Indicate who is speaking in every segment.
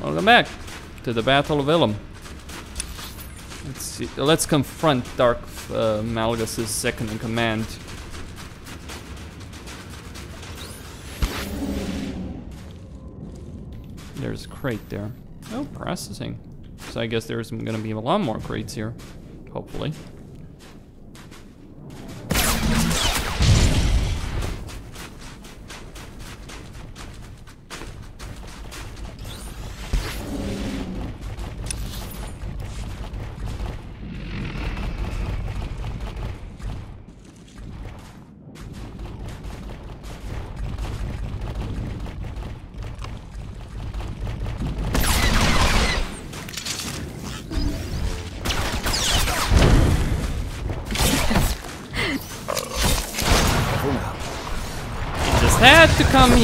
Speaker 1: Welcome back to the Battle of Ilum. Let's see. Let's confront Darth uh, second in command. There's a crate there. Oh, processing. So I guess there's gonna be a lot more crates here. Hopefully.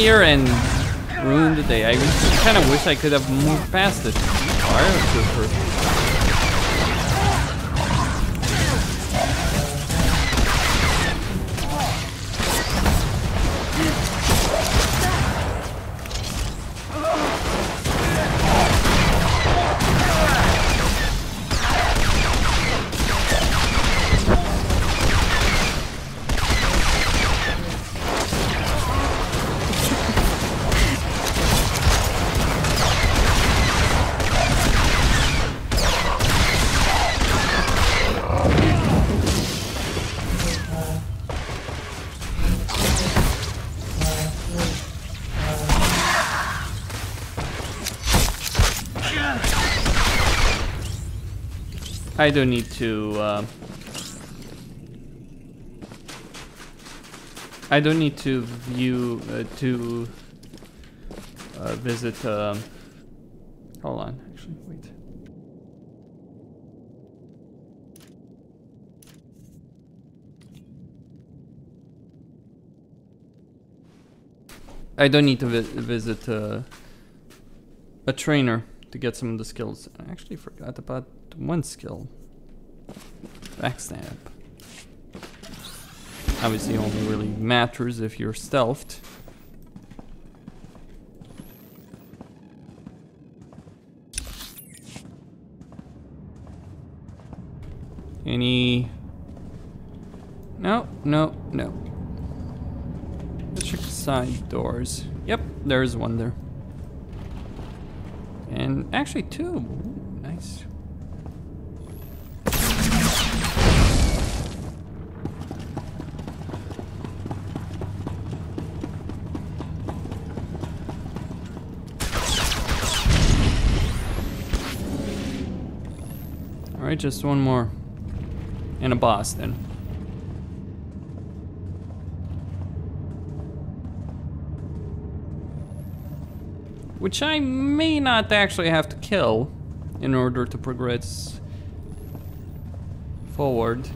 Speaker 1: Here and ruin the day. I kind of wish I could have moved past it. I don't need to. Uh, I don't need to view uh, to uh, visit. Um, hold on, actually, wait. I don't need to vi visit uh, a trainer to get some of the skills. I actually forgot about one skill. Backstab. Obviously only really matters if you're stealthed. Any... No, no, no. Let's check the side doors. Yep, there's one there. And actually two. Alright, just one more. And a boss then. Which I may not actually have to kill in order to progress forward.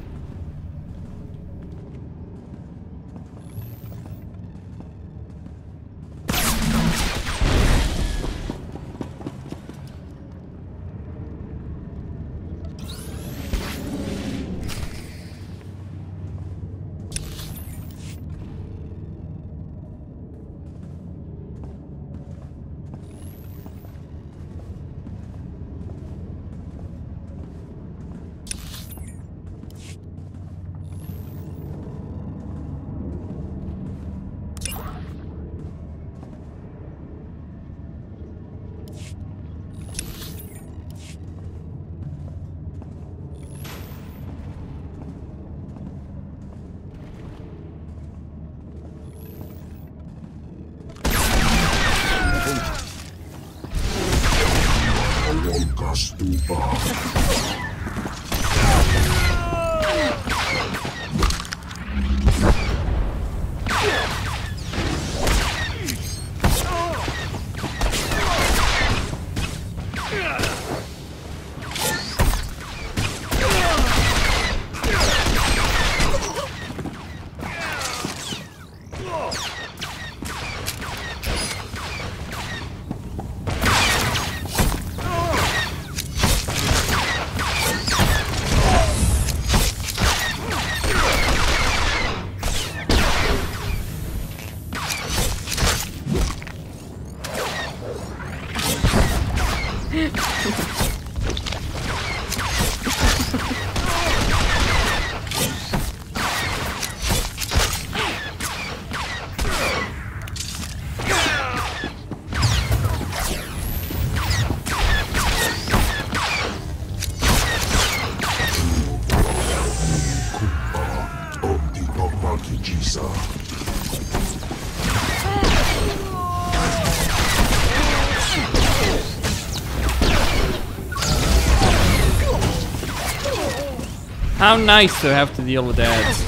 Speaker 1: How nice to have to deal with ads.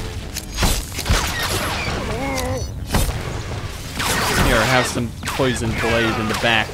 Speaker 1: Here, have some poison blade in the back.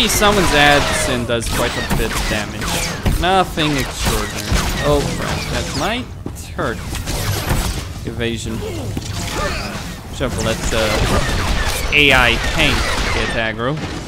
Speaker 1: So he summons ads and does quite a bit of damage. Nothing extraordinary. Oh crap, that might hurt. Evasion. Should let the uh, AI tank get aggro.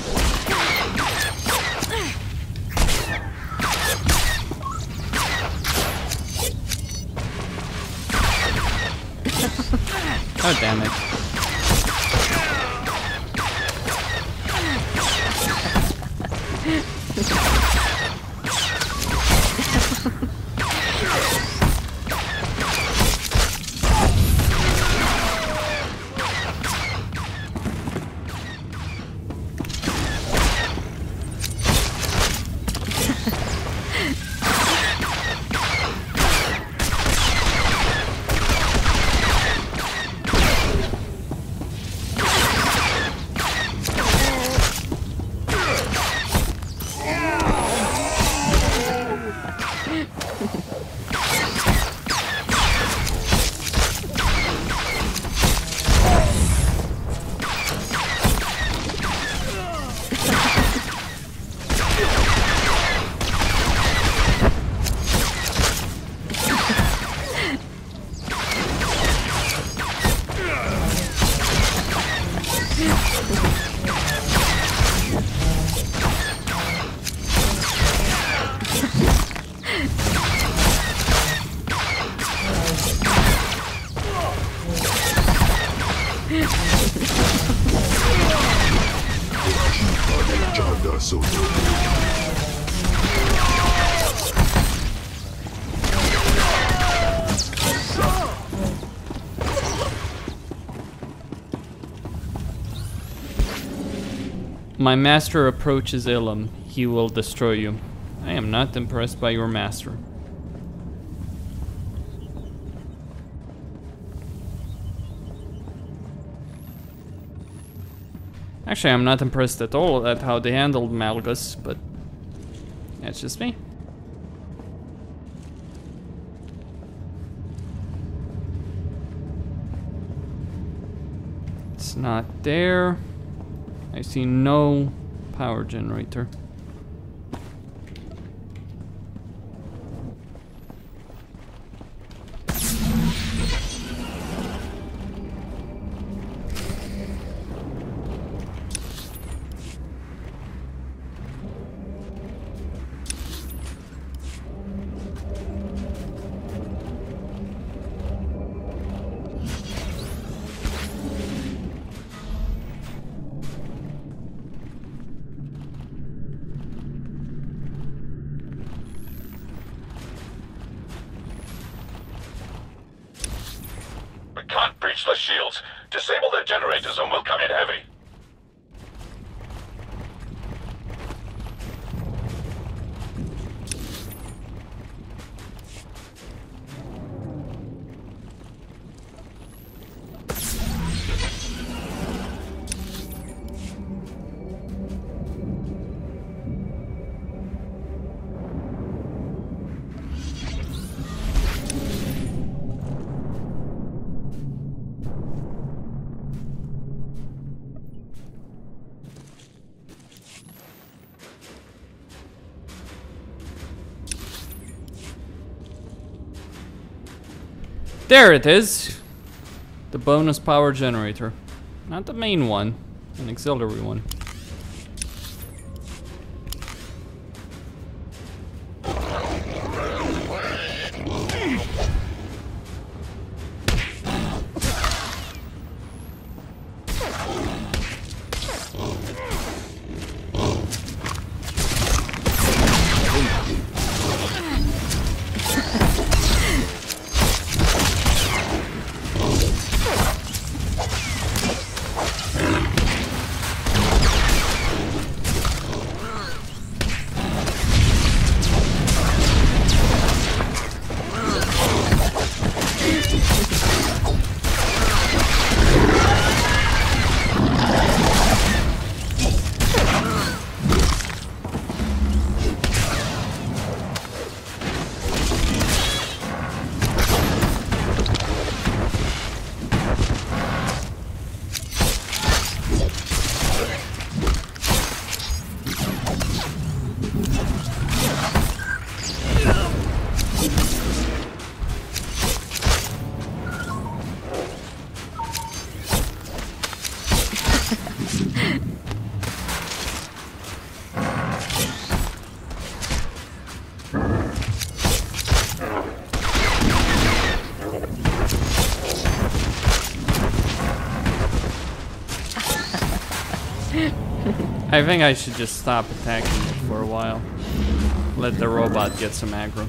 Speaker 1: My master approaches Ilum. He will destroy you. I am not impressed by your master. Actually, I'm not impressed at all at how they handled Malgus, but that's just me. It's not there. I see no power generator.
Speaker 2: Shields. Disable their generators and we'll come in heavy.
Speaker 1: There it is. The bonus power generator. Not the main one, an auxiliary one. I think I should just stop attacking it for a while. Let the robot get some aggro.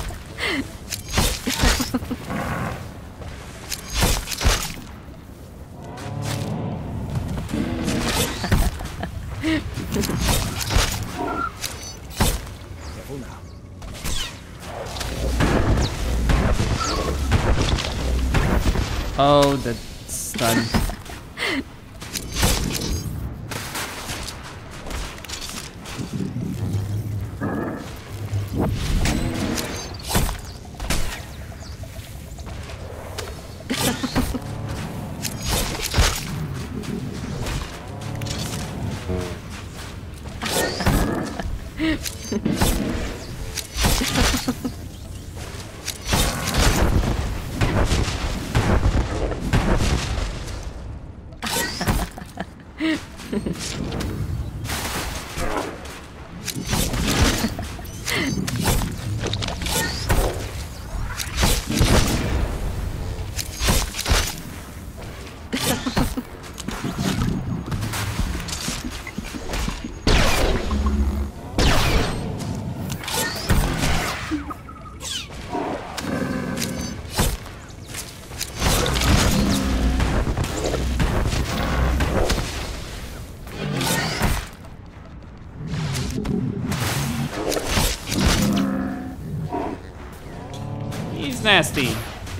Speaker 1: nasty.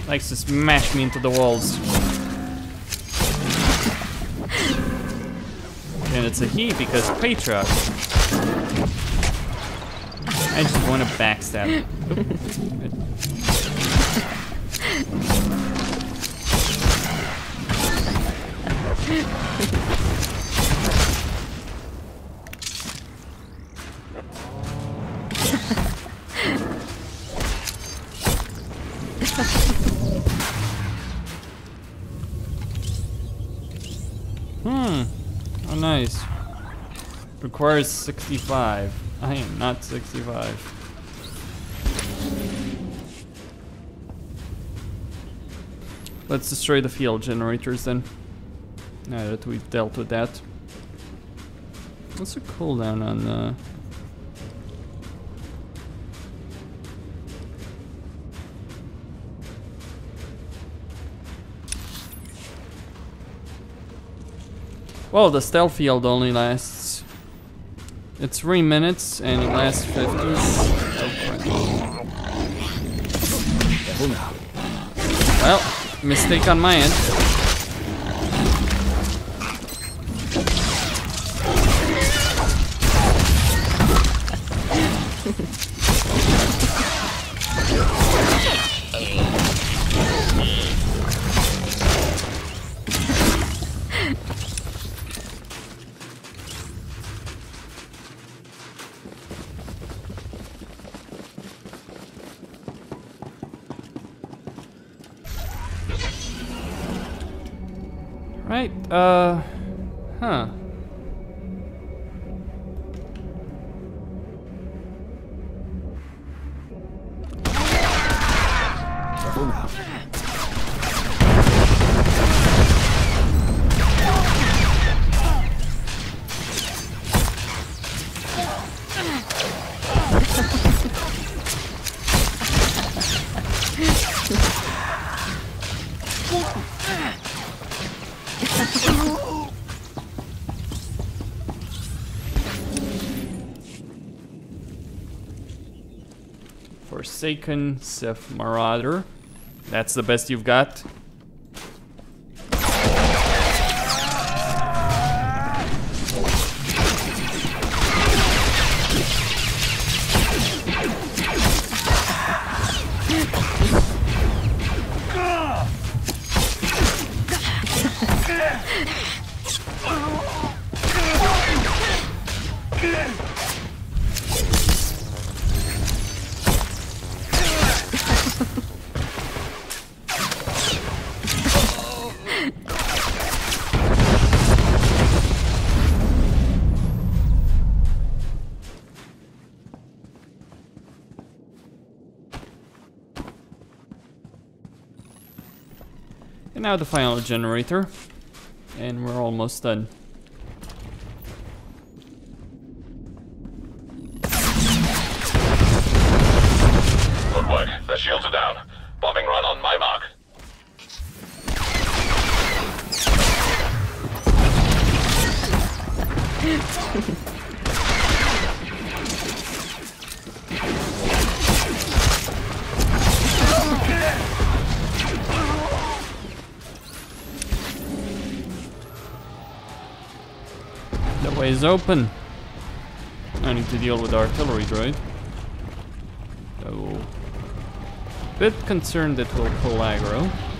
Speaker 1: Likes to smash me into the walls. And it's a he because Petra. I just want to backstab. Requires 65. I am not 65. Let's destroy the field generators then. Now that we've dealt with that. What's the cooldown on uh Well, the stealth field only lasts. It's three minutes and it lasts 50. Oh. Well, mistake on my end. Forsaken Sith Marauder. That's the best you've got? And now the final generator. And we're almost done. Is open. I need to deal with artillery droid. So, bit concerned that we'll pull aggro.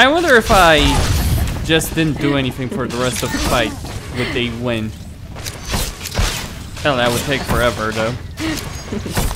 Speaker 1: I wonder if I just didn't do anything for the rest of the fight, would they win? Hell, that would take forever though.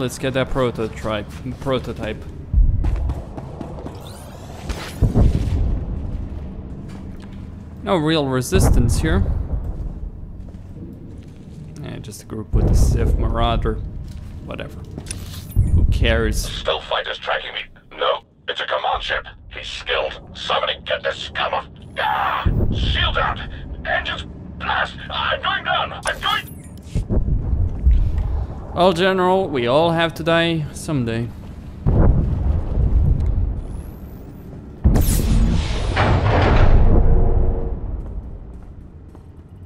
Speaker 1: Let's get that prototype. Prototype. No real resistance here. Yeah, just a group with a Sith Marauder. Whatever. Who cares?
Speaker 2: Still fighters tracking me. No, it's a command ship. He's skilled. Somebody get this scum off. Ah! Shield out! Engines blast! I'm going down! I'm going...
Speaker 1: Well, General, we all have to die someday.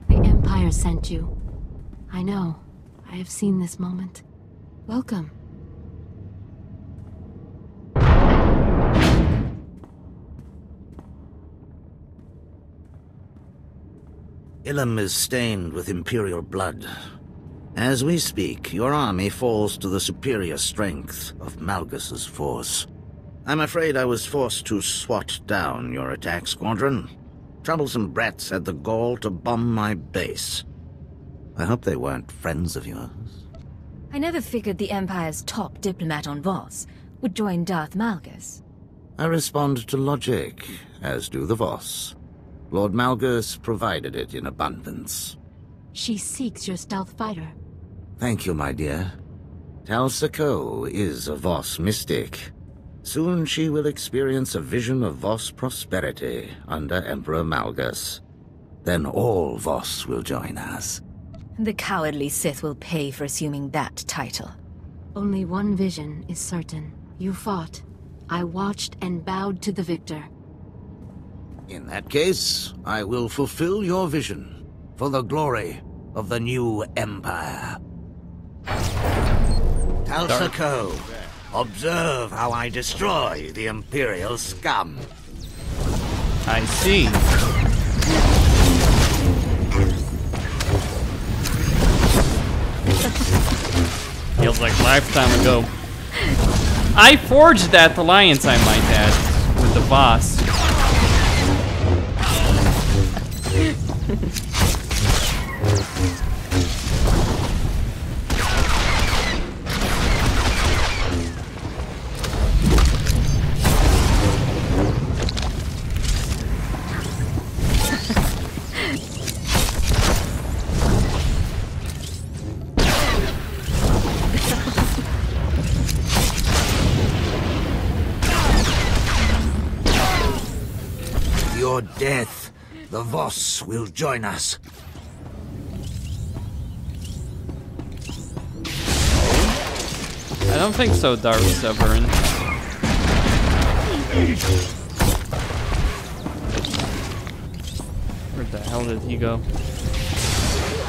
Speaker 3: The Empire sent you. I know. I have seen this moment. Welcome.
Speaker 4: Ilum is stained with Imperial blood. As we speak, your army falls to the superior strength of Malgus's force. I'm afraid I was forced to swat down your attack squadron. Troublesome brats had the gall to bomb my base. I hope they weren't friends of yours.
Speaker 5: I never figured the Empire's top diplomat on Voss would join Darth Malgus.
Speaker 4: I respond to logic, as do the Voss. Lord Malgus provided it in abundance.
Speaker 3: She seeks your stealth fighter.
Speaker 4: Thank you, my dear. Tal Sako is a Voss mystic. Soon she will experience a vision of Voss prosperity under Emperor Malgus. Then all Voss will join us.
Speaker 5: The cowardly Sith will pay for assuming that title.
Speaker 3: Only one vision is certain. You fought. I watched and bowed to the victor.
Speaker 4: In that case, I will fulfill your vision for the glory of the new Empire. Tal Sako, observe how I destroy the Imperial scum.
Speaker 1: I see. Feels like lifetime ago. I forged that alliance, I might add, with the boss.
Speaker 4: Will join us.
Speaker 1: I don't think so, Darth Serevin. Where the hell did he go?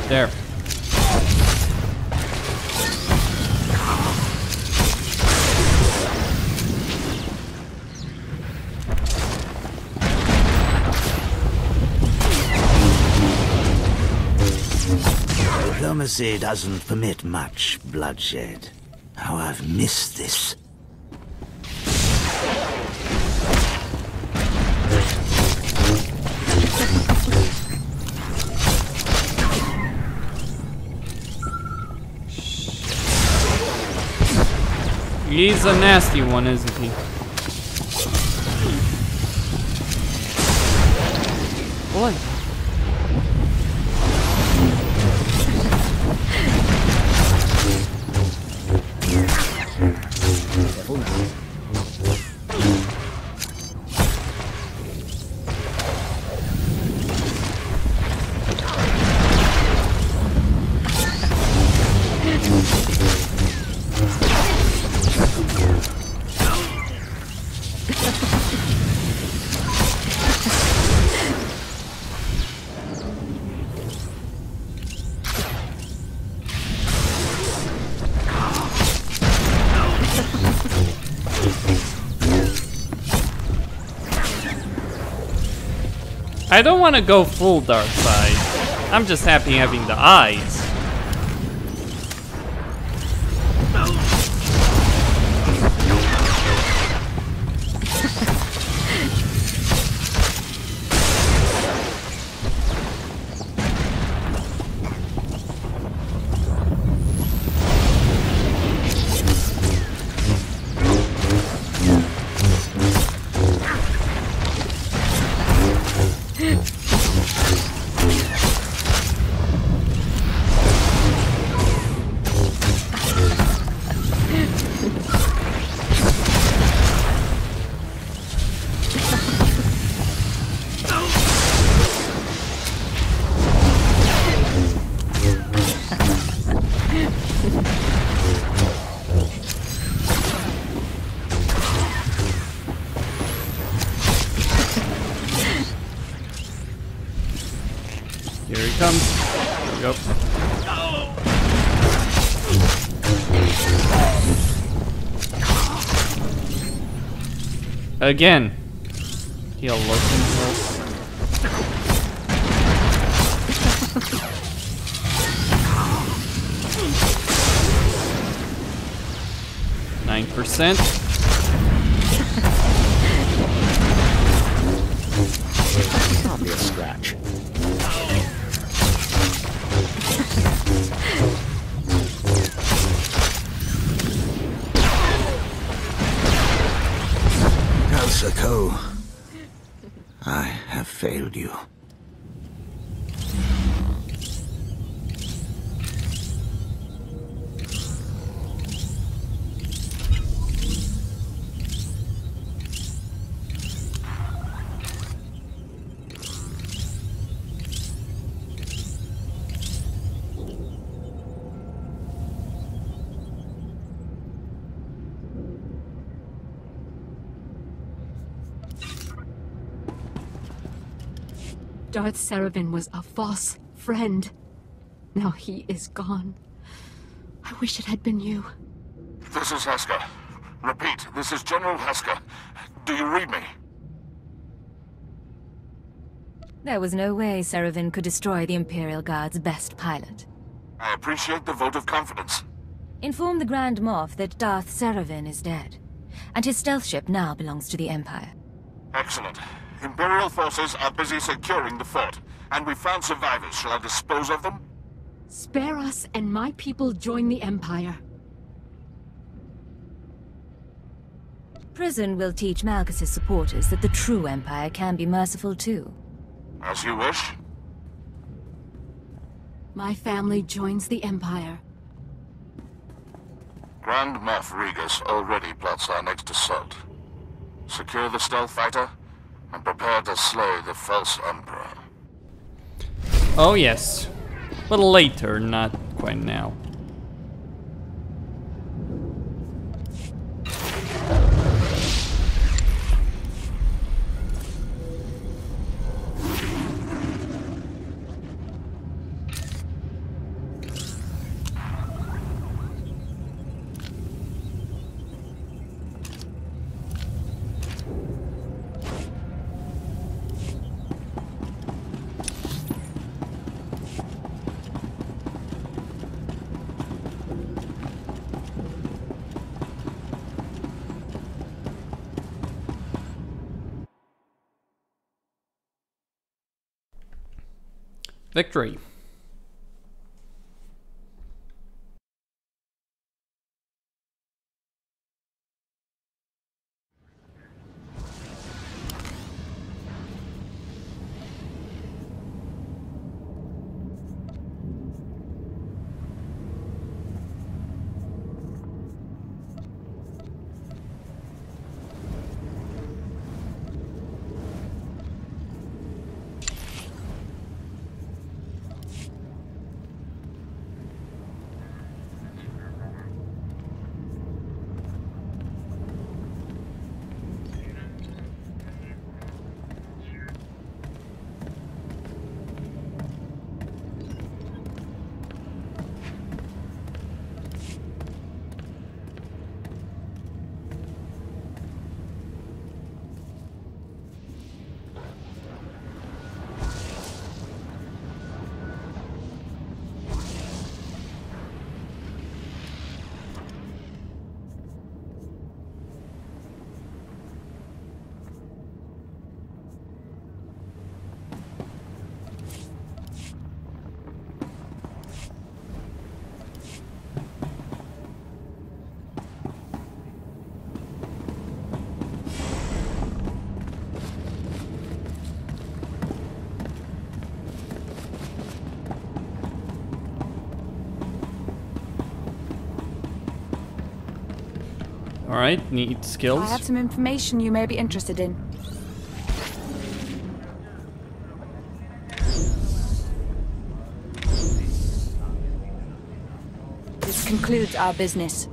Speaker 1: There.
Speaker 4: Diplomacy doesn't permit much bloodshed. How I've missed this.
Speaker 1: He's a nasty one, isn't he? Boy. I don't want to go full dark side. I'm just happy having the eyes. He comes. Go. Again. He'll look himself. Nine percent.
Speaker 3: Darth Serevin was a false friend. Now he is gone. I wish it had been you.
Speaker 2: This is Heska. Repeat, this is General Heska. Do you read me?
Speaker 5: There was no way Serevin could destroy the Imperial Guard's best pilot.
Speaker 2: I appreciate the vote of confidence.
Speaker 5: Inform the Grand Moff that Darth Serevin is dead, and his stealth ship now belongs to the Empire.
Speaker 2: Excellent. Imperial forces are busy securing the fort, and we found survivors. Shall I dispose of them?
Speaker 3: Spare us and my people join the Empire.
Speaker 5: Prison will teach Malgus's supporters that the true Empire can be merciful too.
Speaker 2: As you wish.
Speaker 3: My family joins the Empire.
Speaker 2: Grand Moff Regus already plots our next assault. Secure the stealth fighter,
Speaker 6: and prepare to slay the false emperor.
Speaker 1: Oh yes. But later, not quite now. Victory. Alright, need skills.
Speaker 7: I have some information you may be interested in. This concludes our business.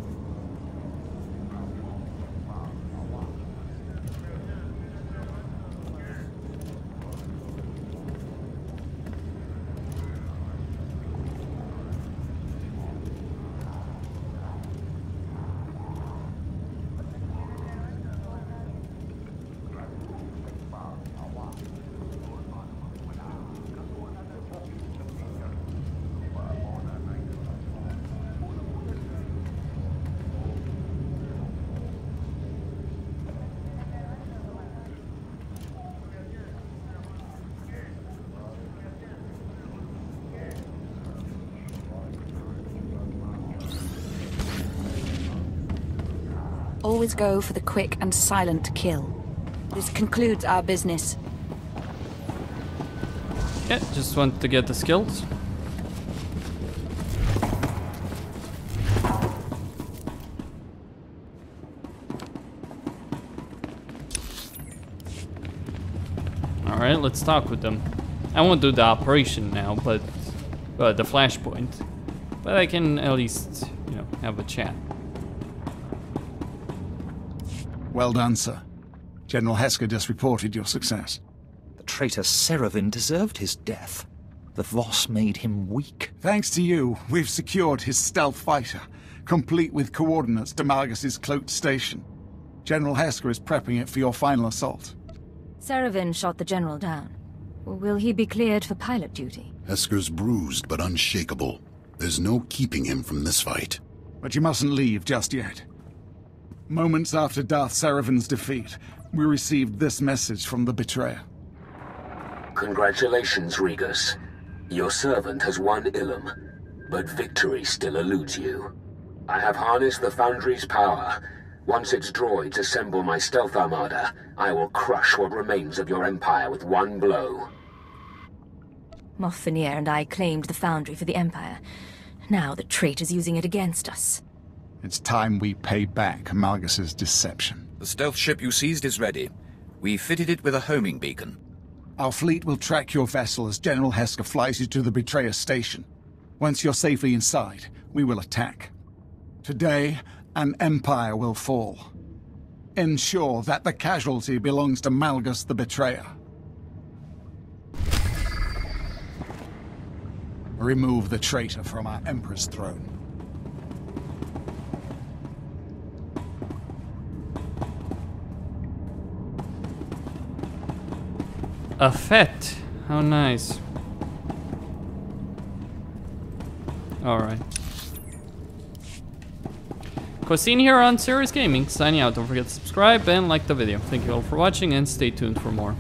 Speaker 7: Go for the quick and silent kill. This concludes our business.
Speaker 1: Yeah, just want to get the skills. Alright, let's talk with them. I won't do the operation now, but uh, the flashpoint. But I can at least, you know, have a chat.
Speaker 8: Well done, sir. General Hesker just reported your success.
Speaker 9: The traitor Serevin deserved his death. The Voss made him weak.
Speaker 8: Thanks to you, we've secured his stealth fighter, complete with coordinates to Malgus's cloaked station. General Hesker is prepping it for your final assault.
Speaker 5: Serevin shot the general down. Will he be cleared for pilot duty?
Speaker 10: Hesker's bruised but unshakable. There's no keeping him from this fight.
Speaker 8: But you mustn't leave just yet. Moments after Darth Serevin's defeat, we received this message from the betrayer.
Speaker 11: Congratulations, Regus. Your servant has won Ilum, but victory still eludes you. I have harnessed the Foundry's power. Once its droids assemble my stealth armada, I will crush what remains of your empire with one blow.
Speaker 5: Moff Fenir and I claimed the Foundry for the Empire. Now the traitor's using it against us.
Speaker 8: It's time we pay back Malgus's deception.
Speaker 9: The stealth ship you seized is ready.
Speaker 12: We fitted it with a homing beacon.
Speaker 8: Our fleet will track your vessel as General Hesker flies you to the Betrayer station. Once you're safely inside, we will attack. Today, an empire will fall. Ensure that the casualty belongs to Malgus the Betrayer. Remove the traitor from our Emperor's throne.
Speaker 1: A fete. How nice. Alright. Costin here on Serious Gaming, signing out. Don't forget to subscribe and like the video. Thank you all for watching and stay tuned for more.